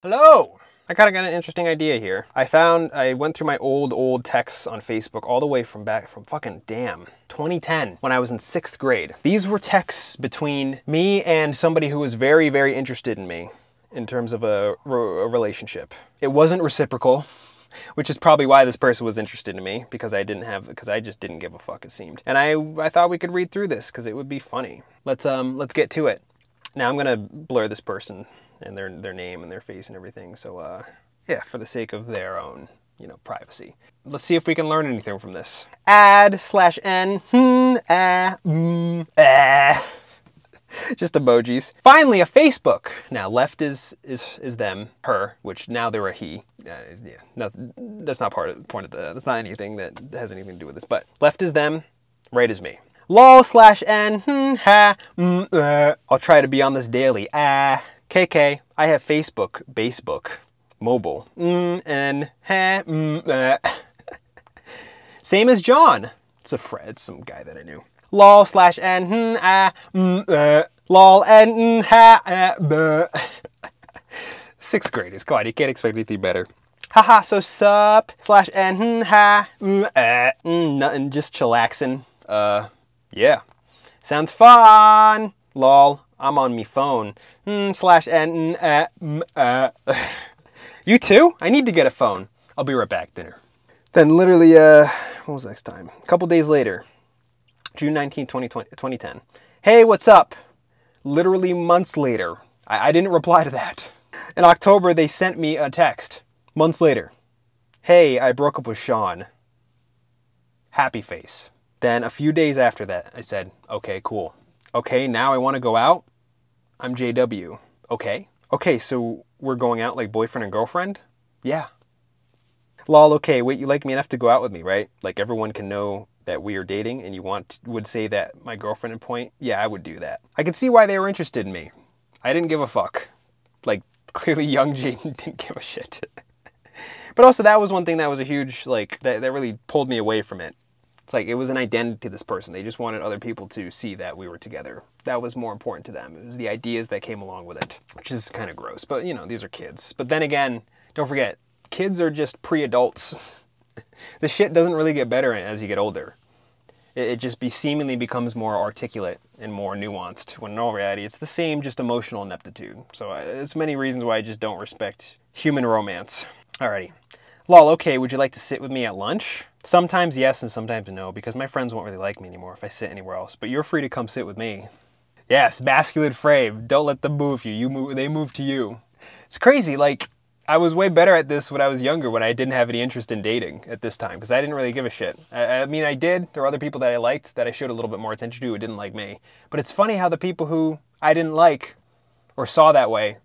Hello! I kind of got an interesting idea here. I found, I went through my old, old texts on Facebook all the way from back, from fucking damn, 2010, when I was in sixth grade. These were texts between me and somebody who was very, very interested in me in terms of a, a relationship. It wasn't reciprocal, which is probably why this person was interested in me because I didn't have because I just didn't give a fuck it seemed. And I I thought we could read through this because it would be funny. Let's um let's get to it. Now I'm gonna blur this person and their their name and their face and everything. So uh yeah, for the sake of their own you know privacy. Let's see if we can learn anything from this. Add slash n hmm ah mm ah just emojis. Finally, a Facebook. Now, left is is is them, her, which now they're a he. Uh, yeah, no, that's not part of the point of the. That's not anything that has anything to do with this. But left is them, right is me. Lol slash n hmm, ha mm, uh. I'll try to be on this daily. Ah, KK. I have Facebook, Facebook, mobile. Mm, and mm, uh. Same as John. It's a Fred, some guy that I knew lol slash n hmm, ah mm, uh, lol n mm, ha buh. Sixth graders, come on, you can't expect anything better. Haha, so sup slash n hmm, ha mm, uh, mm, nothing, just chillaxing. Uh, yeah, sounds fun. Lol, I'm on me phone. Mm, slash n uh, uh. You too? I need to get a phone. I'll be right back. Dinner. Then literally, uh, what was next time? A couple days later, June 19, 2020, 2010. Hey, what's up? Literally months later. I, I didn't reply to that. In October, they sent me a text. Months later. Hey, I broke up with Sean. Happy face. Then a few days after that, I said, okay, cool. Okay, now I want to go out. I'm JW. Okay. Okay, so we're going out like boyfriend and girlfriend? Yeah. Lol, okay, wait, you like me enough to go out with me, right? Like everyone can know that we are dating and you want would say that my girlfriend and point, yeah, I would do that. I could see why they were interested in me. I didn't give a fuck. Like clearly young Jaden didn't give a shit. but also that was one thing that was a huge like that, that really pulled me away from it. It's like it was an identity to this person. They just wanted other people to see that we were together. That was more important to them. It was the ideas that came along with it, which is kind of gross. But you know, these are kids. But then again, don't forget, kids are just pre-adults. the shit doesn't really get better as you get older. It, just be seemingly becomes more articulate and more nuanced. When in all reality, it's the same, just emotional ineptitude. So uh, it's many reasons why I just don't respect human romance. Alrighty. Lol, okay, would you like to sit with me at lunch? Sometimes yes and sometimes no, because my friends won't really like me anymore if I sit anywhere else. But you're free to come sit with me. Yes, masculine frame. Don't let them move you. You move, they move to you. It's crazy. Like I was way better at this when I was younger, when I didn't have any interest in dating at this time, because I didn't really give a shit. I, I, mean, I did. There were other people that I liked that I showed a little bit more attention to who didn't like me. But it's funny how the people who I didn't like or saw that way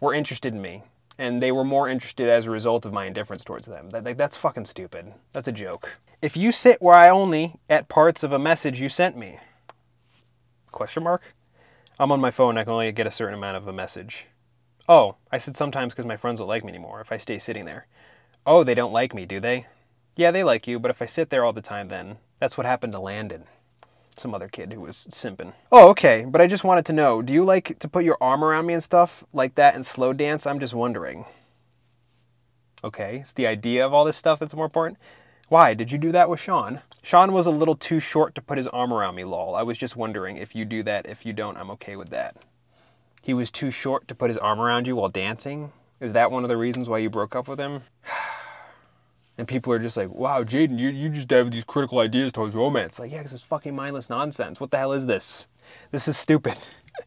were interested in me. And they were more interested as a result of my indifference towards them. That, like, that's fucking stupid. That's a joke. If you sit where I only at parts of a message you sent me, question mark? I'm on my phone, I can only get a certain amount of a message. Oh, I said sometimes because my friends don't like me anymore if I stay sitting there. Oh, they don't like me, do they? Yeah, they like you, but if I sit there all the time, then that's what happened to Landon. Some other kid who was simping. Oh, okay, but I just wanted to know do you like to put your arm around me and stuff like that and slow dance? I'm just wondering. Okay, it's the idea of all this stuff that's more important. Why? Did you do that with Sean? Sean was a little too short to put his arm around me, lol. I was just wondering if you do that. If you don't, I'm okay with that he was too short to put his arm around you while dancing? Is that one of the reasons why you broke up with him? And people are just like, wow, Jaden, you, you just have these critical ideas towards romance. Like, yeah, because it's fucking mindless nonsense. What the hell is this? This is stupid.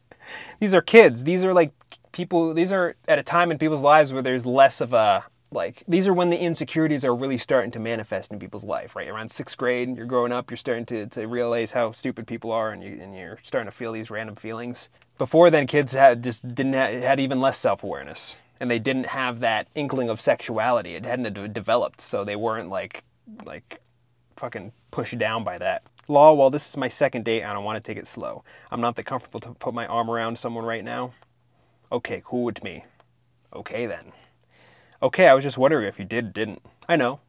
these are kids. These are like people, these are at a time in people's lives where there's less of a, like, these are when the insecurities are really starting to manifest in people's life, right? Around sixth grade, you're growing up, you're starting to, to realize how stupid people are and, you, and you're starting to feel these random feelings. Before then, kids had just didn't have, had even less self awareness, and they didn't have that inkling of sexuality. It hadn't developed, so they weren't like like fucking pushed down by that. Law, well, this is my second date and I want to take it slow. I'm not that comfortable to put my arm around someone right now. Okay, cool with me. Okay then. Okay, I was just wondering if you did didn't. I know.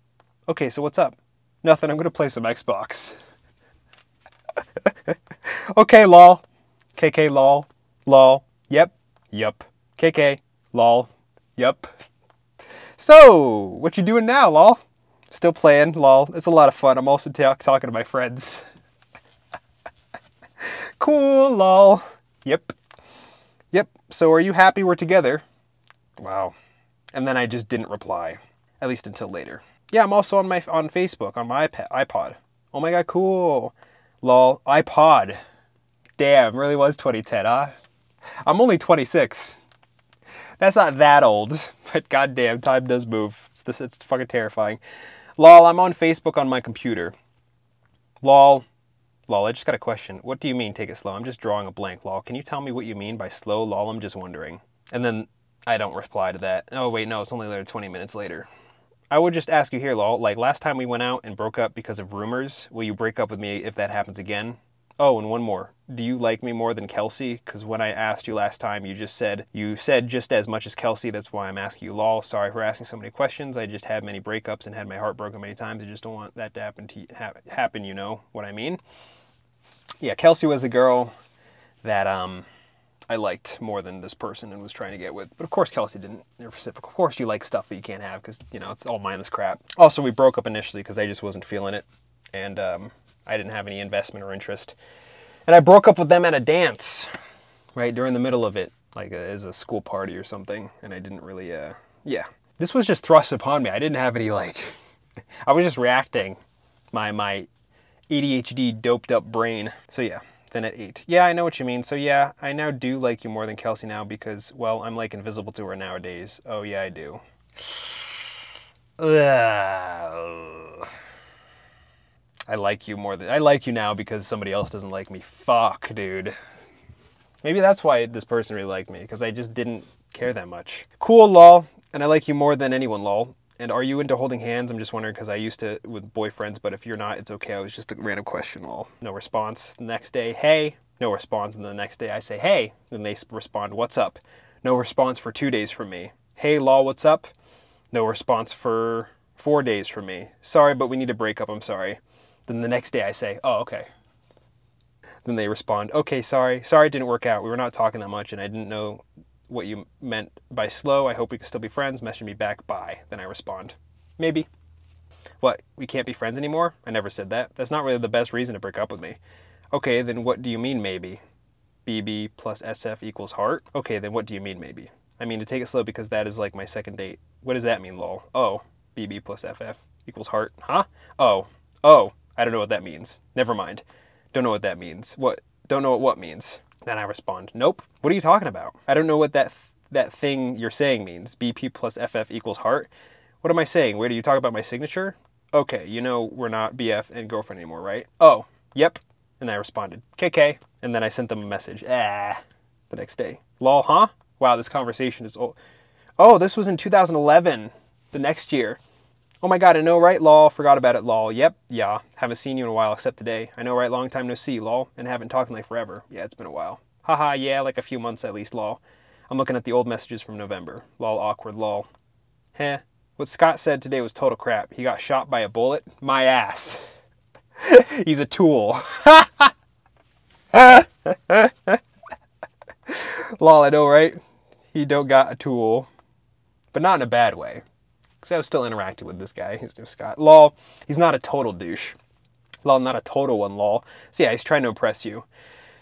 Okay, so what's up? Nothing, I'm gonna play some Xbox. okay, lol. KK lol. Lol. Yep. Yep. KK. Lol. Yep. So, what you doing now, lol? Still playing, lol. It's a lot of fun. I'm also ta- talking to my friends. cool, lol. Yep. Yep. So, are you happy we're together? Wow. And then I just didn't reply, at least until later. Yeah, I'm also on my on Facebook on my iPod. Oh my god, cool. Lol, iPod. Damn, really was 2010, huh? I'm only 26. That's not that old, but goddamn, time does move. It's this. It's fucking terrifying. Lol, I'm on Facebook on my computer. Lol, lol. I just got a question. What do you mean? Take it slow. I'm just drawing a blank. Lol. Can you tell me what you mean by slow? Lol. I'm just wondering. And then I don't reply to that. Oh wait, no. It's only later. 20 minutes later. I would just ask you here, lol. Like last time we went out and broke up because of rumors. Will you break up with me if that happens again? Oh, and one more. Do you like me more than Kelsey? Because when I asked you last time, you just said you said just as much as Kelsey. That's why I'm asking you. Lol. Sorry for asking so many questions. I just had many breakups and had my heart broken many times. I just don't want that to happen to ha- happen. You know what I mean? Yeah, Kelsey was a girl that um I liked more than this person and was trying to get with. But of course, Kelsey didn't reciprocate. Of course, you like stuff that you can't have because you know it's all mindless crap. Also, we broke up initially because I just wasn't feeling it, and um, I didn't have any investment or interest. And I broke up with them at a dance, right during the middle of it, like a, as a school party or something. And I didn't really, uh, yeah. This was just thrust upon me. I didn't have any like, I was just reacting, my my ADHD doped up brain. So yeah. Then at eight. Yeah, I know what you mean. So yeah, I now do like you more than Kelsey now because, well, I'm like invisible to her nowadays. Oh yeah, I do. I like you more than I like you now because somebody else doesn't like me. Fuck, dude. Maybe that's why this person really liked me because I just didn't care that much. Cool, lol. And I like you more than anyone, lol. And are you into holding hands? I'm just wondering because I used to with boyfriends, but if you're not, it's okay. I was just a random question, lol. No response. The next day, hey. No response. And the next day, I say, hey. Then they respond, what's up? No response for two days from me. Hey, lol, what's up? No response for four days from me. Sorry, but we need to break up. I'm sorry. Then the next day I say, oh, okay. Then they respond, okay, sorry. Sorry it didn't work out. We were not talking that much and I didn't know what you meant by slow. I hope we can still be friends. Message me back, bye. Then I respond, maybe. What, we can't be friends anymore? I never said that. That's not really the best reason to break up with me. Okay, then what do you mean maybe? BB plus SF equals heart? Okay, then what do you mean maybe? I mean to take it slow because that is like my second date. What does that mean, lol? Oh, BB plus FF equals heart. Huh? Oh. Oh. I don't know what that means. Never mind. Don't know what that means. What? Don't know what what means. Then I respond, Nope. What are you talking about? I don't know what that th- that thing you're saying means. BP plus FF equals heart. What am I saying? Wait, are you talking about my signature? Okay, you know we're not BF and girlfriend anymore, right? Oh, yep. And I responded, KK. And then I sent them a message. Ah. The next day. Lol, huh? Wow, this conversation is old. Oh, this was in 2011. The next year. Oh my god, I know, right? Lol, forgot about it, lol. Yep, yeah. Haven't seen you in a while except today. I know, right? Long time no see, lol. And haven't talked in like forever. Yeah, it's been a while. Haha, yeah, like a few months at least, lol. I'm looking at the old messages from November. Lol, awkward, lol. Heh. What Scott said today was total crap. He got shot by a bullet. My ass. He's a tool. lol, I know, right? He don't got a tool. But not in a bad way because I was still interacting with this guy. His name's Scott. Lol, he's not a total douche. Lol, not a total one, lol. So yeah, he's trying to impress you.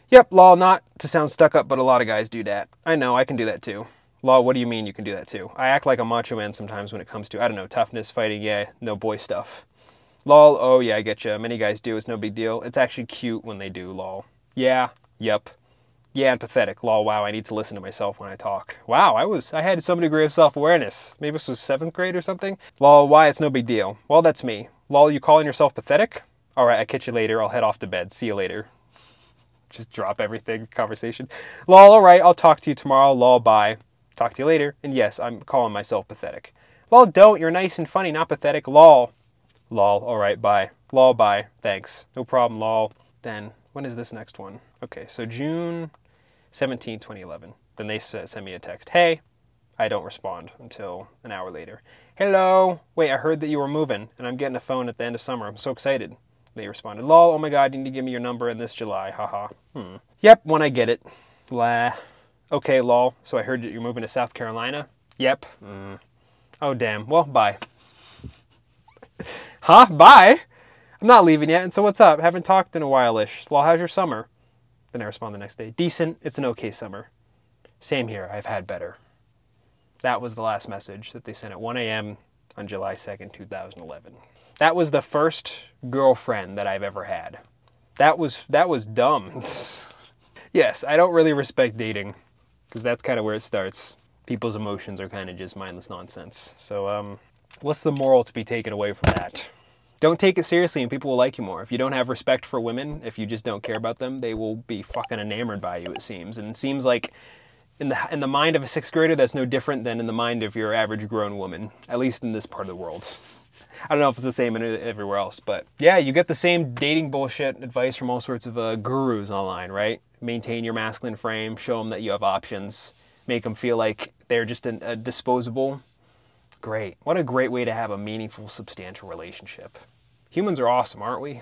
Yep, lol, not to sound stuck up, but a lot of guys do that. I know, I can do that too. Lol, what do you mean you can do that too? I act like a macho man sometimes when it comes to, I don't know, toughness, fighting, yeah, no boy stuff. Lol, oh yeah, I get you. Many guys do, it's no big deal. It's actually cute when they do, lol. Yeah, yep. Yeah, and pathetic. Lol, wow, I need to listen to myself when I talk. Wow, I was, I had some degree of self-awareness. Maybe this was seventh grade or something. Lol, why, it's no big deal. Well, that's me. Lol, you calling yourself pathetic? All right, I'll catch you later. I'll head off to bed. See you later. Just drop everything, conversation. Lol, all right, I'll talk to you tomorrow. Lol, bye. Talk to you later. And yes, I'm calling myself pathetic. Lol, don't. You're nice and funny, not pathetic. Lol. Lol, all right, bye. Lol, bye. Thanks. No problem, lol. Then, when is this next one? Okay, so June 17, 2011. Then they send me a text. Hey, I don't respond until an hour later. Hello. Wait, I heard that you were moving, and I'm getting a phone at the end of summer. I'm so excited. They responded, lol, oh my god, you need to give me your number in this July, haha. Hmm. Yep, when I get it. La. Okay, lol, so I heard that you're moving to South Carolina? Yep. Mm. Oh, damn. Well, bye. huh? Bye? I'm not leaving yet, and so what's up? Haven't talked in a while-ish. Well, how's your summer? Then I respond the next day. Decent. It's an okay summer. Same here. I've had better. That was the last message that they sent at 1 a.m. on July 2nd, 2011. That was the first girlfriend that I've ever had. That was that was dumb. yes, I don't really respect dating because that's kind of where it starts. People's emotions are kind of just mindless nonsense. So, um, what's the moral to be taken away from that? Don't take it seriously and people will like you more. If you don't have respect for women, if you just don't care about them, they will be fucking enamored by you, it seems. And it seems like in the, in the mind of a sixth grader, that's no different than in the mind of your average grown woman, at least in this part of the world. I don't know if it's the same everywhere else, but yeah, you get the same dating bullshit advice from all sorts of uh, gurus online, right? Maintain your masculine frame, show them that you have options, make them feel like they're just a, a disposable. Great. What a great way to have a meaningful, substantial relationship. Humans are awesome, aren't we?